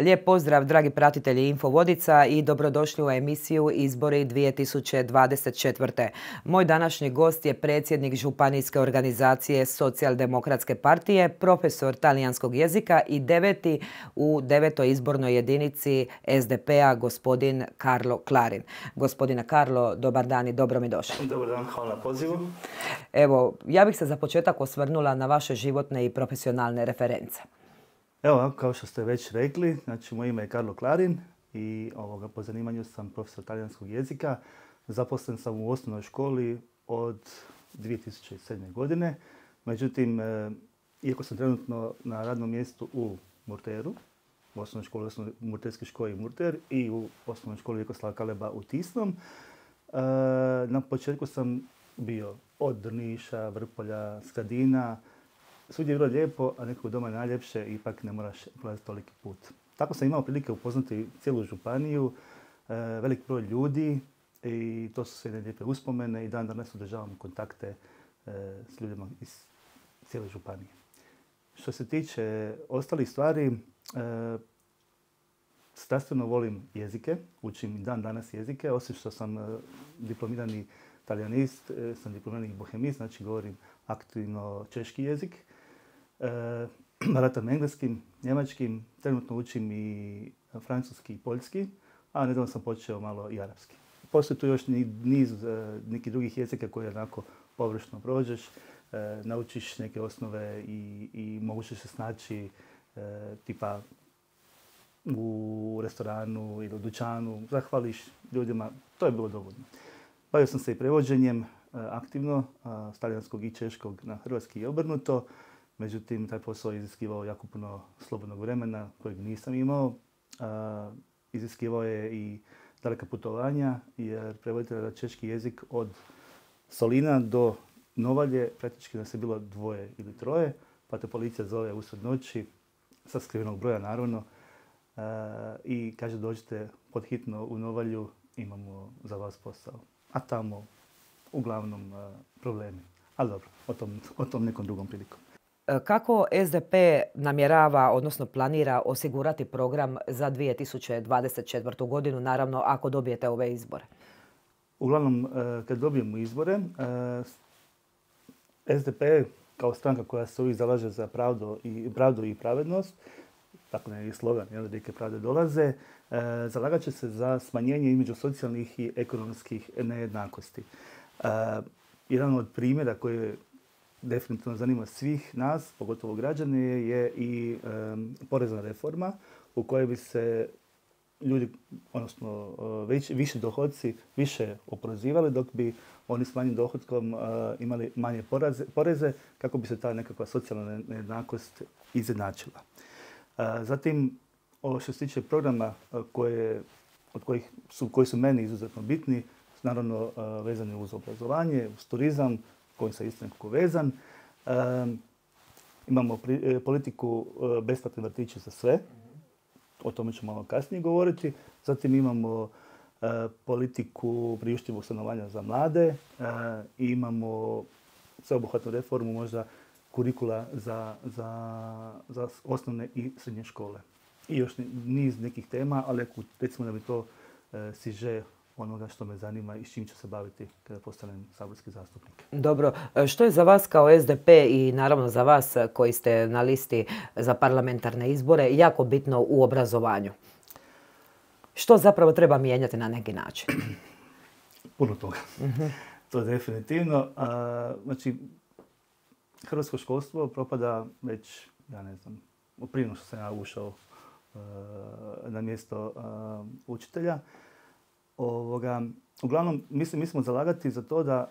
Lijep pozdrav, dragi pratitelji Infovodica i dobrodošli u emisiju Izbori 2024. Moj današnji gost je predsjednik Županijske organizacije Socijaldemokratske partije, profesor talijanskog jezika i deveti u devetoj izbornoj jedinici SDP-a, gospodin Karlo Klarin. Gospodine Karlo, dobar dan i dobro mi došli. Dobar dan, hvala na pozivu. Evo, ja bih se za početak osvrnula na vaše životne i profesionalne reference. Evo, kao što ste već rekli, znači moje ime je Karlo Klarin i ovoga, po zanimanju sam profesor talijanskog jezika. Zaposlen sam u osnovnoj školi od 2007. godine. Međutim, e, iako sam trenutno na radnom mjestu u Murteru, u osnovnoj školi, osnovnoj Murterski školi Murter i u osnovnoj školi Vjekoslava Kaleba u Tisnom, e, na početku sam bio od Drniša, Vrpolja, Skadina, svugdje je bilo lijepo, a nekog doma je najljepše, ipak ne moraš prolaziti toliki put. Tako sam imao prilike upoznati cijelu županiju, e, velik broj ljudi i to su sve lijepe uspomene i dan danas održavam kontakte e, s ljudima iz cijele županije. Što se tiče ostalih stvari, e, strastveno volim jezike, učim i dan danas jezike, osim što sam diplomirani talijanist, sam diplomirani bohemist, znači govorim aktivno češki jezik. baratam engleskim, njemačkim, trenutno učim i francuski i poljski, a nedavno sam počeo malo i arapski. Postoji tu još niz e, nekih drugih jezika koje onako površno prođeš, e, naučiš neke osnove i, i moguće se snaći tipa u restoranu ili u dućanu, zahvališ ljudima, to je bilo dovoljno. Bavio sam se i prevođenjem aktivno, s talijanskog i češkog na hrvatski i obrnuto. Međutim, taj posao je iziskivao jako puno slobodnog vremena kojeg nisam imao. iziskivao je i daleka putovanja jer prevoditelj na češki jezik od Solina do Novalje praktički nas je bilo dvoje ili troje, pa te policija zove usred noći, sa skrivenog broja naravno, i kaže dođite pod hitno u Novalju, imamo za vas posao. A tamo uglavnom problemi. Ali dobro, o tom, o tom nekom drugom prilikom. E, kako SDP namjerava, odnosno planira osigurati program za 2024. godinu, naravno ako dobijete ove izbore? Uglavnom, e, kad dobijemo izbore, e, SDP kao stranka koja se uvijek zalaže za pravdu i, pravdu i pravednost, tako je i slogan, jel, rike pravde dolaze, zalagat će se za smanjenje između socijalnih i ekonomskih nejednakosti. Jedan od primjera koji definitivno zanima svih nas, pogotovo građane, je i porezna reforma u kojoj bi se ljudi, odnosno više dohodci, više oporezivali, dok bi oni s manjim dohodkom imali manje poreze, kako bi se ta nekakva socijalna nejednakost izjednačila. zatim, ovo što se tiče programa koje, od kojih su, koji su meni izuzetno bitni, naravno vezani uz obrazovanje, uz turizam, kojim sam isto nekako vezan. imamo e, politiku e, besplatne vrtiće za sve. O tome ću malo kasnije govoriti. Zatim imamo e, politiku priuštivog stanovanja za mlade. Imamo sveobuhvatnu reformu možda kurikula za, za, za osnovne i srednje škole. I još niz nekih tema, ali recimo da mi to siže onoga što me zanima i s čim ću se baviti kada postanem saborski zastupnik. Dobro, e, što je za vas kao SDP i naravno za vas koji ste na listi za parlamentarne izbore jako bitno u obrazovanju? Što zapravo treba mijenjati na neki način? Puno toga. Mhm. To je definitivno. znači, hrvatsko školstvo propada već, ja ne znam, prije što sam ja ušao e, na mjesto e, učitelja. Ovoga, uglavnom, mislim, mi smo zalagati za to da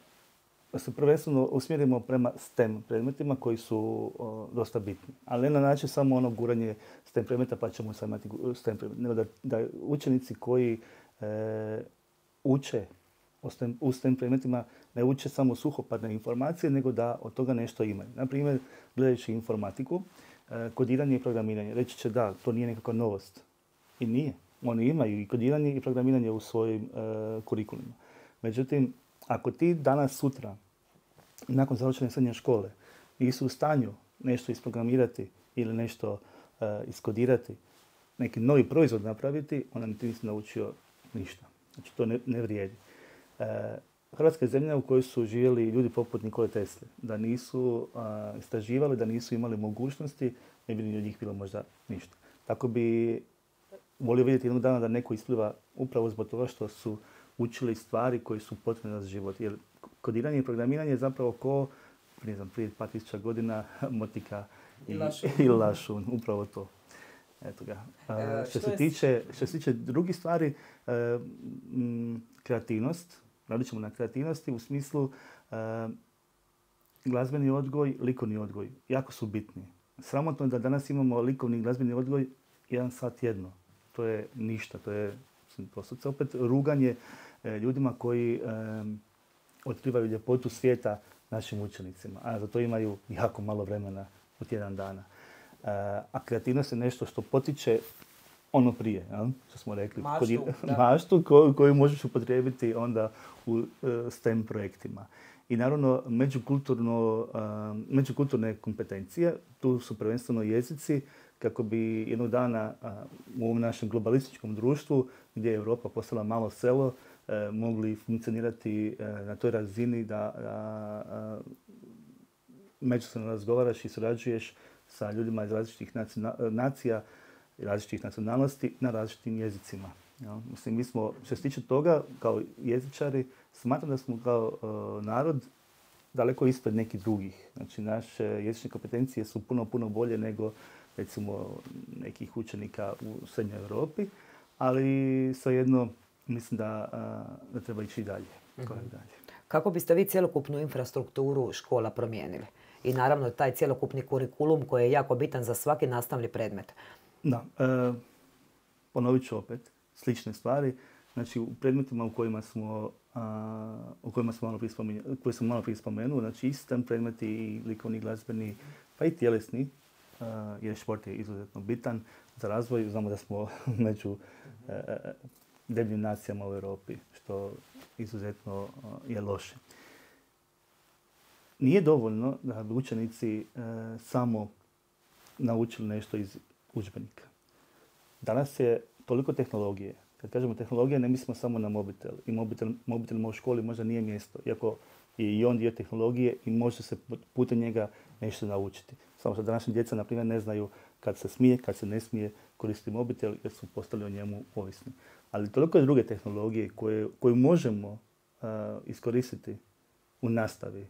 se prvenstveno usmjerimo prema STEM predmetima koji su dosta bitni. Ali ne na način samo ono guranje STEM predmeta pa ćemo sad imati STEM predmeta. Nego da, da učenici koji e, uče STEM, u STEM predmetima ne uče samo suhopadne informacije, nego da od toga nešto imaju. Na primjer, gledajući informatiku, e, kodiranje i programiranje. Reći će da, to nije nekakva novost. I nije. Oni imaju i kodiranje i programiranje u svojim e, kurikulima. Međutim, ako ti danas, sutra, nakon završene srednje škole, nisu u stanju nešto isprogramirati ili nešto e, iskodirati, neki novi proizvod napraviti, onda ti nisi naučio ništa. Znači to ne, ne vrijedi. E, Hrvatska je zemlja u kojoj su živjeli ljudi poput Nikole Tesle. Da nisu istraživali, da nisu imali mogućnosti, ne bi ni od njih bilo možda ništa. Tako bi volio vidjeti jednog dana da neko ispliva upravo zbog toga što su učili stvari koje su potrebne za život. Jer kodiranje i programiranje je zapravo ko, ne znam, prije par tisuća godina motika i, lašun. Upravo to. Eto ga. E, što, se tiče, što se tiče drugih stvari, e, kreativnost, radit ćemo na kreativnosti u smislu e, glazbeni odgoj, likovni odgoj. Jako su bitni. Sramotno je da danas imamo likovni i glazbeni odgoj jedan sat jedno. To je ništa, to je to opet ruganje e, ljudima koji e, otkrivaju ljepotu svijeta našim učenicima. A za to imaju jako malo vremena u tjedan dana. a kreativnost je nešto što potiče ono prije, što smo rekli. Maštu, maštu koju možeš upotrijebiti onda u STEM projektima. I naravno, međukulturno, međukulturne kompetencije, tu su prvenstveno jezici, kako bi jednog dana u ovom našem globalističkom društvu, gdje je Europa postala malo selo, e, mogli funkcionirati e, na toj razini da međusobno razgovaraš i surađuješ sa ljudima iz različitih nacija i različitih nacionalnosti na različitim jezicima. Mislim, mi smo, što se tiče toga, kao jezičari, smatram da smo kao e, narod daleko ispred nekih drugih. Znači, naše jezične kompetencije su puno, puno bolje nego recimo nekih učenika u Srednjoj Europi, ali svejedno mislim da, da treba ići dalje. Mhm. dalje. Kako biste vi cjelokupnu infrastrukturu škola promijenili? I naravno taj cjelokupni kurikulum koji je jako bitan za svaki nastavni predmet. Da, e, ponovit ću opet slične stvari. Znači u predmetima u kojima smo, u kojima smo malo prije koje sam malo prije spomenuo, znači isti predmeti i likovni, glazbeni, pa i tjelesni, jer šport je izuzetno bitan za razvoj. Znamo da smo među e, e, debljim nacijama u Europi, što izuzetno je loše. Nije dovoljno da bi učenici samo naučili nešto iz udžbenika. Danas je toliko tehnologije. Kad kažemo tehnologija, ne mislimo samo na mobitel. I mobitel u školi možda nije mjesto, iako je i on dio tehnologije i može se putem njega nešto naučiti. Samo što današnja djeca, na primjer, ne znaju kad se smije, kad se ne smije koristiti mobitel jer su postali o njemu ovisni. Ali toliko je druge tehnologije koje, koju možemo iskoristiti u nastavi,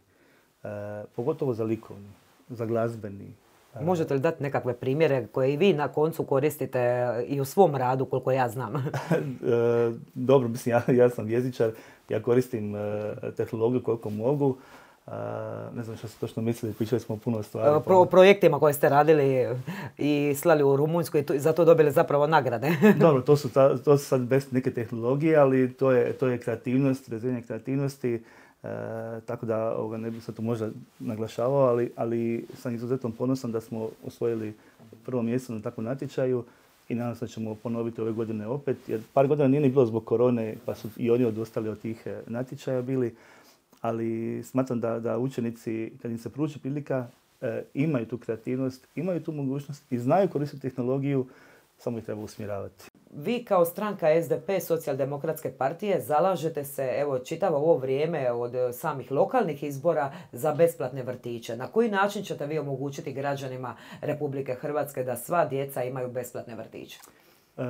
pogotovo za likovni, za glazbeni, Možete li dati nekakve primjere koje i vi na koncu koristite i u svom radu, koliko ja znam? Dobro, mislim, ja, ja sam jezičar, ja koristim tehnologiju koliko mogu. E, ne znam što ste točno mislili, pričali smo puno stvari. Pro, projektima koje ste radili i slali u Rumunjsku i za to dobili zapravo nagrade. dobro, to su, to su sad bez neke tehnologije, ali to je, to je kreativnost, razvijenje kreativnosti. E, tako da ovoga, ne bih sad to možda naglašavao, ali, ali sam izuzetno ponosan da smo osvojili prvo mjesto na takvom natječaju i nadam se da ćemo ponoviti ove godine opet, jer par godina nije ni bilo zbog korone, pa su i oni odustali od tih e, natječaja bili, ali smatram da, da učenici, kad im se pruči prilika, e, imaju tu kreativnost, imaju tu mogućnost i znaju koristiti tehnologiju, samo ih treba usmjeravati vi kao stranka SDP socijaldemokratske partije zalažete se evo čitavo ovo vrijeme od samih lokalnih izbora za besplatne vrtiće. Na koji način ćete vi omogućiti građanima Republike Hrvatske da sva djeca imaju besplatne vrtiće? E,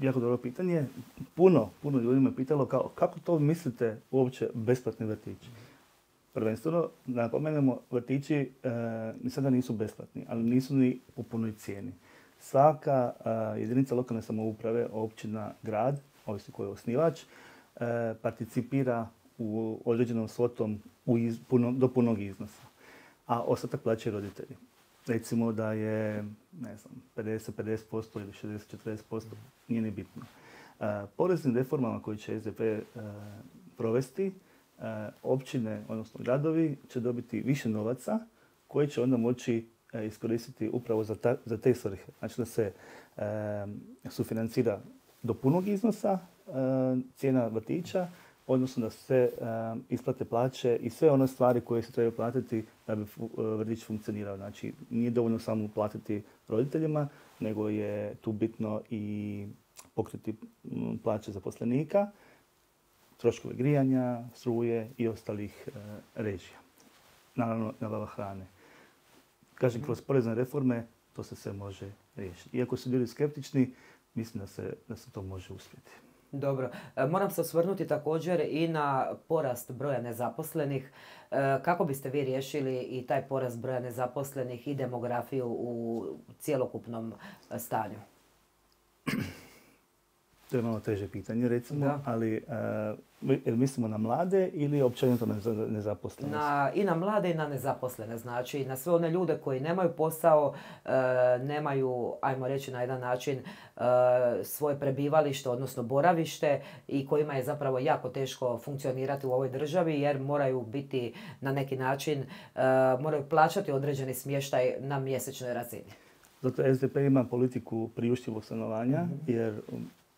jako dobro pitanje. Puno, puno ljudi me pitalo kao, kako to mislite uopće besplatni vrtići? Prvenstveno, napomenemo, vrtići e, ni sada nisu besplatni, ali nisu ni u punoj cijeni svaka jedinica lokalne samouprave, općina, grad, ovisno koji je osnivač, e, participira u određenom svotom do punog iznosa. A ostatak plaćaju roditelji. Recimo da je, ne znam, 50-50% ili 60-40%, nije ni bitno. E, poreznim reformama koje će SDP e, provesti, općine, odnosno gradovi, će dobiti više novaca koji će onda moći E, iskoristiti upravo za, za te svrhe. Znači da se e, sufinancira do punog iznosa e, cijena vrtića, odnosno da se e, isplate plaće i sve one stvari koje se trebaju platiti da bi vrtić funkcionirao. Znači nije dovoljno samo platiti roditeljima, nego je tu bitno i pokriti plaće zaposlenika, troškove grijanja, struje i ostalih e, režija. Naravno, nabava hrane. Kažem, kroz porezne reforme to se sve može riješiti. Iako su bili skeptični, mislim da se, da se to može uspjeti. Dobro. E, moram se osvrnuti također i na porast broja nezaposlenih. E, kako biste vi riješili i taj porast broja nezaposlenih i demografiju u cjelokupnom stanju? To je malo teže pitanje, recimo, ali uh, mislimo na mlade ili općenito na nezaposlene? Na, I na mlade i na nezaposlene, znači na sve one ljude koji nemaju posao, uh, nemaju, ajmo reći na jedan način, uh, svoje prebivalište, odnosno boravište i kojima je zapravo jako teško funkcionirati u ovoj državi jer moraju biti na neki način, moraju plaćati određeni smještaj na mjesečnoj razini. Zato SDP ima politiku priuštivog stanovanja, mhm. jer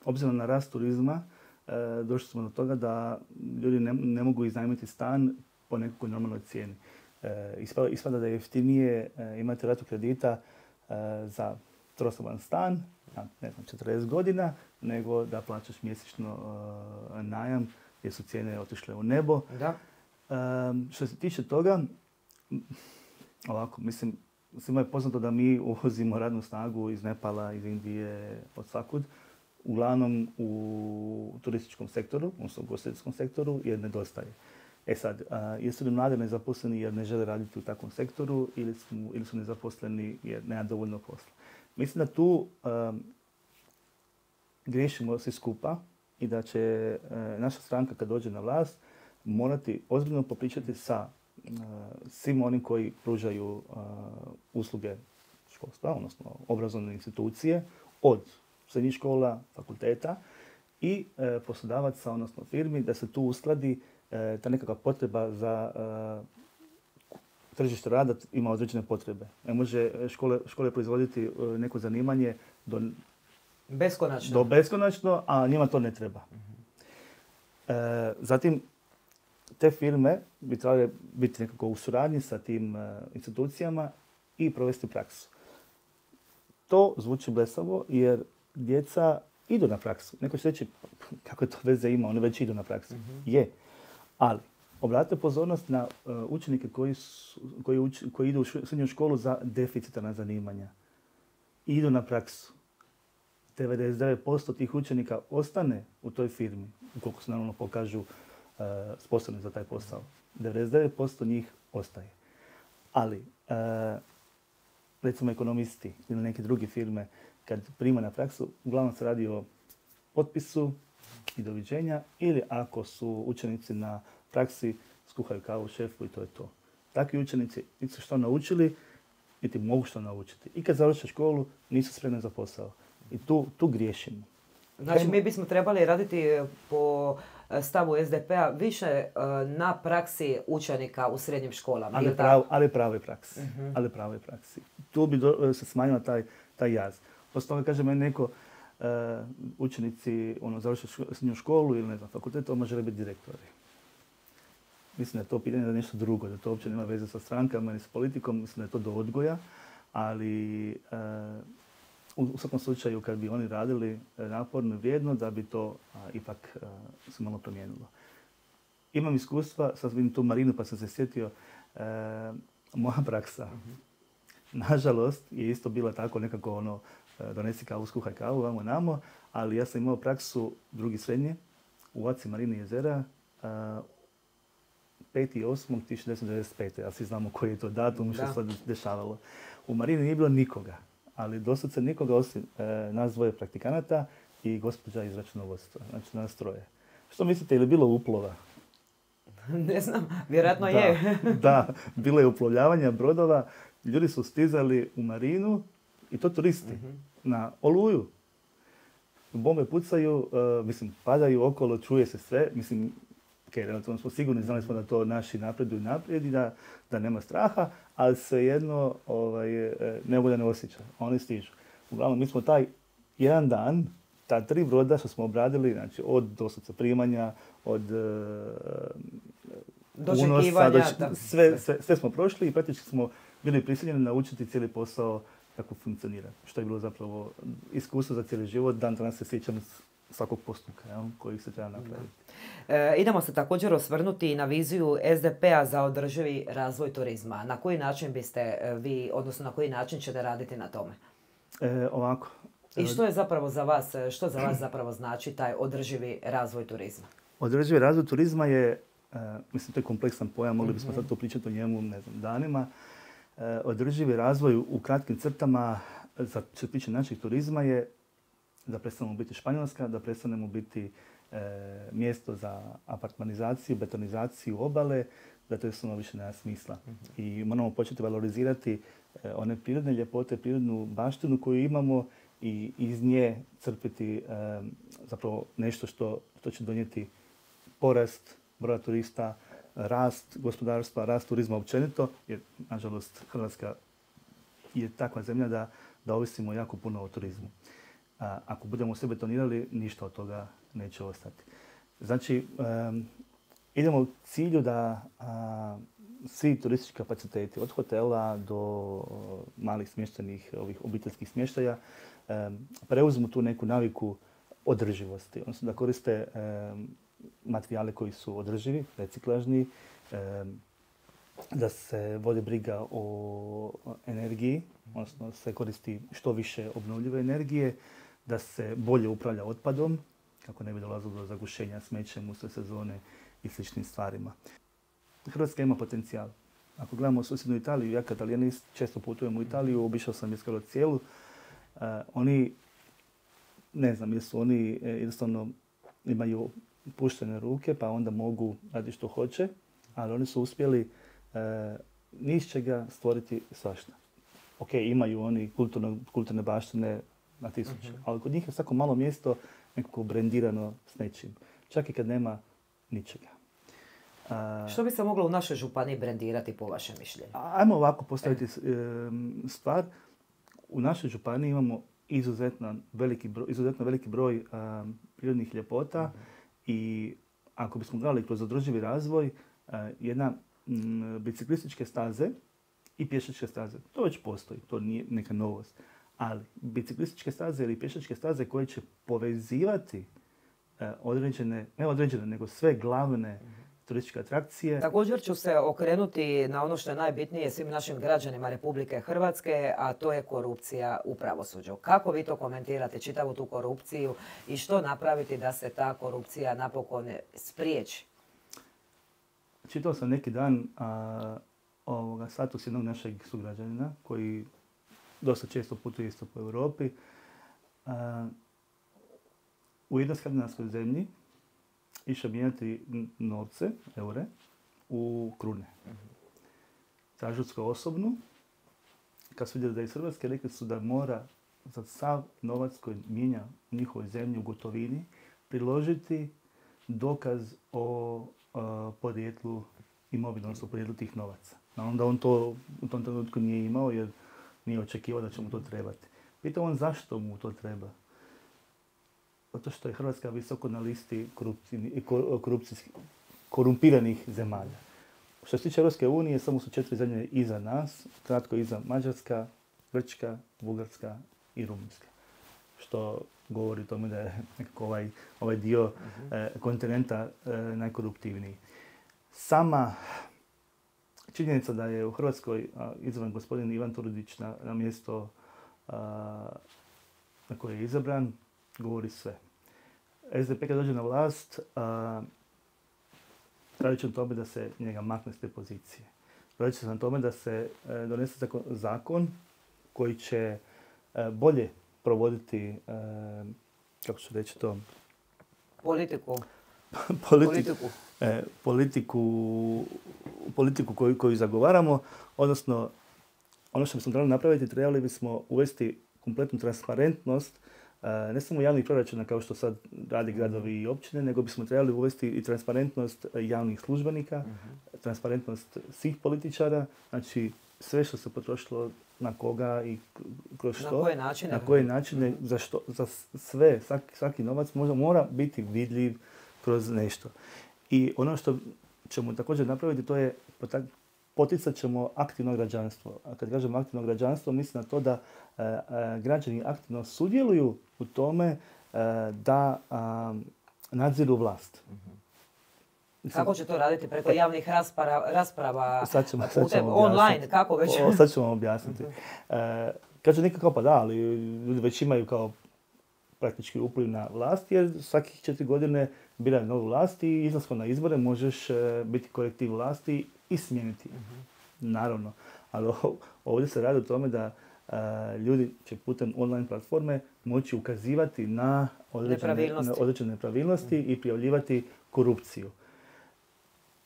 obzirom na rast turizma, e, došli smo do toga da ljudi ne, mogu iznajmiti stan po nekakvoj normalnoj cijeni. E, ispada, da je jeftinije e, imati ratu kredita za trosoban stan, ne znam, 40 godina, nego da plaćaš mjesečno najam jer su cijene otišle u nebo. Da. Što se tiče toga, ovako, mislim, svima je poznato da mi uvozimo radnu snagu iz Nepala, iz Indije, od svakud uglavnom u turističkom sektoru, odnosno u ugostiteljskom sektoru, jer nedostaje. E sad, jesu li mladi nezaposleni jer ne žele raditi u takvom sektoru ili su, ili su nezaposleni jer nema dovoljno posla? Mislim da tu um, griješimo svi skupa i da će naša stranka kad dođe na vlast morati ozbiljno popričati sa svim onim koji pružaju usluge školstva, odnosno obrazovne institucije, od srednjih škola, fakulteta i e, poslodavaca, odnosno firmi, da se tu uskladi e, ta nekakva potreba za e, tržište rada ima određene potrebe. Ne može škole, škole proizvoditi e, neko zanimanje do beskonačno. do beskonačno, a njima to ne treba. zatim, te firme bi trebale biti nekako u suradnji sa tim institucijama i provesti praksu. To zvuči blesavo jer djeca idu na praksu. Neko će reći, kako to veze ima, oni već idu na praksu. Mhm. Je. Ali, obratite pozornost na uh, učenike koji, koji, koji idu u srednju školu za deficitarna zanimanja. Idu na praksu. 99% tih učenika ostane u toj firmi, ukoliko se naravno pokažu uh, sposobni za taj posao. 99% njih ostaje. Ali, uh, recimo ekonomisti ili neke druge firme, kad prima na praksu, uglavnom se radi o potpisu i doviđenja ili ako su učenici na praksi, skuhaju kavu šefu i to je to. Takvi učenici nisu što naučili, niti mogu što naučiti. I kad završe školu, nisu spremni za posao. I tu, tu griješimo. Znači, mi bismo trebali raditi e, po e, stavu SDP-a više e, na praksi učenika u srednjim školama. Ali, prav, ali pravoj praksi. Uh-huh. Ali pravoj praksi. Tu bi se smanjila taj, taj jaz. Toga kaže meni neko, uh, učenici ono, završe srednju školu ili ne znam, fakultet, on može biti direktori. Mislim da je to pitanje da nešto drugo, da to uopće nema veze sa strankama ni s politikom, mislim da je to do odgoja, ali uh, u svakom slučaju kad bi oni radili e, naporno vrijedno, da bi to ipak uh, se malo promijenilo. Imam iskustva, sad vidim tu Marinu pa sam se sjetio, moja praksa. Mhm. Nažalost je isto bila tako nekako ono, E, donesi kavu, skuhaj kavu, vamo namo, ali ja sam imao praksu drugi srednje u Aci Marini jezera, 5.8.1995. A svi znamo koji je to datum, što se dešavalo. U Marini nije bilo nikoga, ali doslovce nikoga osim e, nas dvoje praktikanata i gospođa iz računovodstva, znači nas troje. Što mislite, je li bilo uplova? ne znam, vjerojatno je. da, bilo je uplovljavanja brodova, ljudi su stizali u marinu i to turisti. Mhm na oluju. Bombe pucaju, uh, mislim, padaju okolo, čuje se sve. Mislim, ok, relativno smo sigurni, znali smo da to naši napreduju naprijed i da, da nema straha, ali svejedno ovaj, nevolja ne osjeća. Oni stižu. Uglavnom, mi smo taj jedan dan, ta tri broda što smo obradili, znači od doslovca primanja, od uh, unosa, sve, sve, sve, smo prošli i praktički smo bili prisiljeni naučiti cijeli posao kako funkcionira. Što je bilo zapravo iskustvo za cijeli život. Dan danas se sjećam svakog postupka jel, koji se treba napraviti. E, idemo se također osvrnuti na viziju SDP-a za održivi razvoj turizma. Na koji način biste e, vi, odnosno na koji način ćete raditi na tome? E, ovako. I što je zapravo za vas, što za vas zapravo znači taj održivi razvoj turizma? Održivi razvoj turizma je, mislim, to je kompleksan pojam, mogli bismo sad to pričati o njemu, ne znam, danima. Održivi razvoj u kratkim crtama, za što se tiče našeg turizma, je da prestanemo biti Španjolska, da prestanemo biti e, mjesto za apartmanizaciju, betonizaciju obale, da to jednostavno više nema smisla. Mhm. I moramo početi valorizirati e, one prirodne ljepote, prirodnu baštinu koju imamo i iz nje crpiti e, zapravo nešto što, što će donijeti porast broja turista, rast gospodarstva, rast turizma općenito, jer nažalost Hrvatska je takva zemlja da, da ovisimo jako puno o turizmu ako budemo sve betonirali, ništa od toga neće ostati. Znači, idemo u cilju da svi turistički kapaciteti, od hotela do malih smještenih ovih obiteljskih smještaja, preuzmu tu neku naviku održivosti. Odnosno da koriste materijale koji su održivi, reciklažni, da se vodi briga o energiji, odnosno se koristi što više obnovljive energije, da se bolje upravlja otpadom, kako ne bi dolazilo do zagušenja smećem usred sezone i sličnim stvarima. Hrvatska ima potencijal. Ako gledamo susjednu Italiju, ja kad često putujem u Italiju, obišao sam je skoro cijelu, uh, oni, ne znam, jesu oni eh, jednostavno imaju puštene ruke pa onda mogu raditi što hoće, ali oni su uspjeli niz čega stvoriti svašta. Ok, imaju oni kulturne baštine, na tisuće. Mhm. Ali kod njih je svako malo mjesto nekako brendirano s nečim. Čak i kad nema ničega. Što bi se moglo u našoj županiji brendirati po vašem mišljenju? Ajmo ovako postaviti e. stvar. U našoj županiji imamo izuzetno veliki broj, izuzetno veliki broj prirodnih ljepota mhm. I ako bismo gledali kroz održivi razvoj, jedna biciklističke staze i pješačke staze, to već postoji, to nije neka novost ali biciklističke staze ili pješačke staze koje će povezivati e, određene, ne određene, nego sve glavne turističke atrakcije. Također ću se okrenuti na ono što je najbitnije svim našim građanima Republike Hrvatske, a to je korupcija u pravosuđu. Kako vi to komentirate, čitavu tu korupciju i što napraviti da se ta korupcija napokon spriječi? Čitao sam neki dan a, ovoga, status jednog našeg sugrađanina koji dosta često putuje isto po Europi. u jednoj skandinavskoj zemlji išao mijenjati novce, eure, u krune. Tražili su osobnu. Kad su vidjeli da je iz Hrvatske, rekli su da mora za sav novac koji mijenja u njihovoj zemlji u gotovini priložiti dokaz o podrijetlu imovine, odnosno o podrijetlu tih novaca. Naravno da on to u tom trenutku nije imao jer nije očekivao da će mu to trebati. Pitao on zašto mu to treba. Zato što je Hrvatska visoko na listi korumpiranih zemalja. Što se tiče Europske unije, samo su četiri zemlje iza nas, kratko iza Mađarska, Grčka, Bugarska i Rumunjska. Što govori o tome da je nekako ovaj, ovaj dio uh kontinenta e, najkoruptivniji. Sama činjenica da je u Hrvatskoj izabran gospodin Ivan Turudić na, na mjesto na koje je izabran, govori sve. SDP kad dođe na vlast, radit će na tome da se njega makne s te pozicije. Radit će se na tome da se e, donese zakon koji će e, bolje provoditi, e, kako ću reći to, politiku. politiku. politiku politiku koju, koju zagovaramo, odnosno ono što bismo trebali napraviti, trebali bismo uvesti kompletnu transparentnost ne samo javnih proračuna kao što sad radi gradovi i općine, nego bismo trebali uvesti i transparentnost javnih službenika, uh transparentnost svih političara, znači sve što se potrošilo na koga i kroz što. Na koje načine. Na koje načine, za, što, za sve, svaki, svaki novac možda mora biti vidljiv kroz nešto. I ono što ćemo također napraviti, to je poticat ćemo aktivno građanstvo. A kad kažem aktivno građanstvo, mislim na to da građani aktivno sudjeluju u tome da nadziru vlast. Kako će to raditi? Preko javnih rasprava, rasprava sad ćemo, sad ćemo online, kako već? O, sad ću vam objasniti. E, Kaže nikako pa da, ali ljudi već imaju kao praktički upliv na vlast, jer svakih četiri godine biraju novu vlast i izlaskom na izbore možeš e, biti korektiv vlasti i smijeniti. Mhm. Naravno. Ali ovdje se radi o tome da ljudi će putem online platforme moći ukazivati na određene nepravilnosti, određene nepravilnosti i prijavljivati korupciju.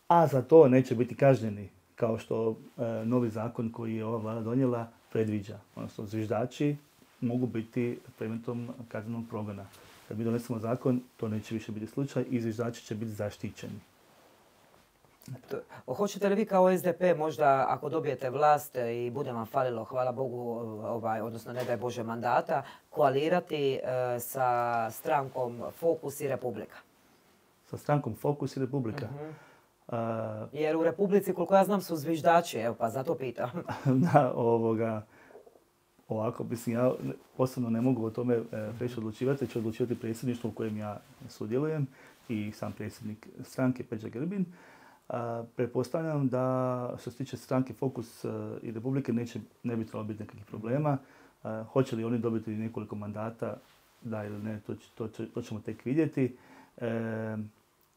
A za to neće biti kažnjeni, kao što e, novi zakon koji je ova vlada donijela predviđa. Odnosno, zviždači mogu biti predmetom kaznenog progona. Kad mi donesemo zakon, to neće više biti slučaj i zviždači će biti zaštićeni. Hoćete li vi kao SDP možda ako dobijete vlast i bude vam falilo, hvala Bogu, ovaj, odnosno ne daj Bože mandata, koalirati e, sa strankom Fokus i Republika? Sa strankom Fokus i Republika? Mhm. Jer u Republici, koliko ja znam, su zviždači, evo pa zato pitam. da, ovoga, ovako, mislim, ja osobno ne mogu o tome e, preći odlučivati, ću odlučivati predsjedništvo u kojem ja sudjelujem i sam predsjednik stranke Peđa Grbin. Prepostavljam da što se tiče stranke Fokus e, i Republike neće, ne bi trebalo biti nekakvih problema. hoće li oni dobiti nekoliko mandata, da ili ne, to, to, ćemo tek vidjeti. E,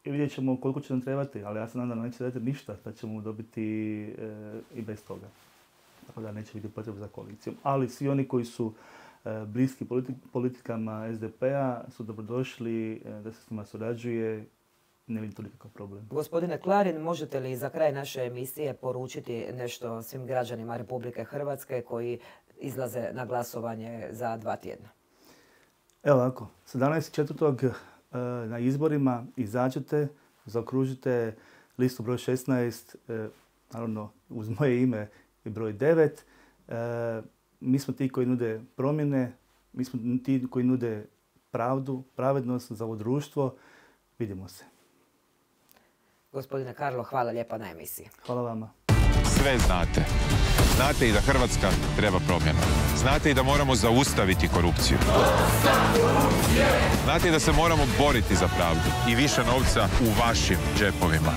i vidjet ćemo koliko će nam trebati, ali ja se nadam da neće dati ništa, da ćemo dobiti e, i bez toga. Tako da neće biti potreba za koalicijom. Ali svi oni koji su e, bliski politikama SDP-a su dobrodošli da se s njima surađuje ne vidim to nikakav problem. Gospodine Klarin, možete li za kraj naše emisije poručiti nešto svim građanima Republike Hrvatske koji izlaze na glasovanje za dva tjedna? Evo ovako, 17.4. E, na izborima izađete, zaokružite listu broj 16, e, naravno uz moje ime i broj 9. E, mi smo ti koji nude promjene, mi smo ti koji nude pravdu, pravednost za ovo društvo. Vidimo se. Gospodine Karlo, hvala lijepa na emisiji. Hvala vama. Sve znate. Znate i da Hrvatska treba promjenu. Znate i da moramo zaustaviti korupciju. Znate i da se moramo boriti za pravdu i više novca u vašim džepovima.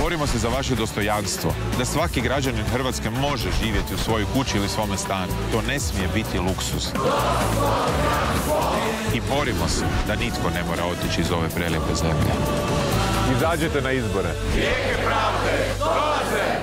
Borimo se za vaše dostojanstvo, da svaki građanin Hrvatske može živjeti u svojoj kući ili svome stanu. To ne smije biti luksus. I borimo se da nitko ne mora otići iz ove prelijepe zemlje. Izađite na izbore. Rijeke pravde!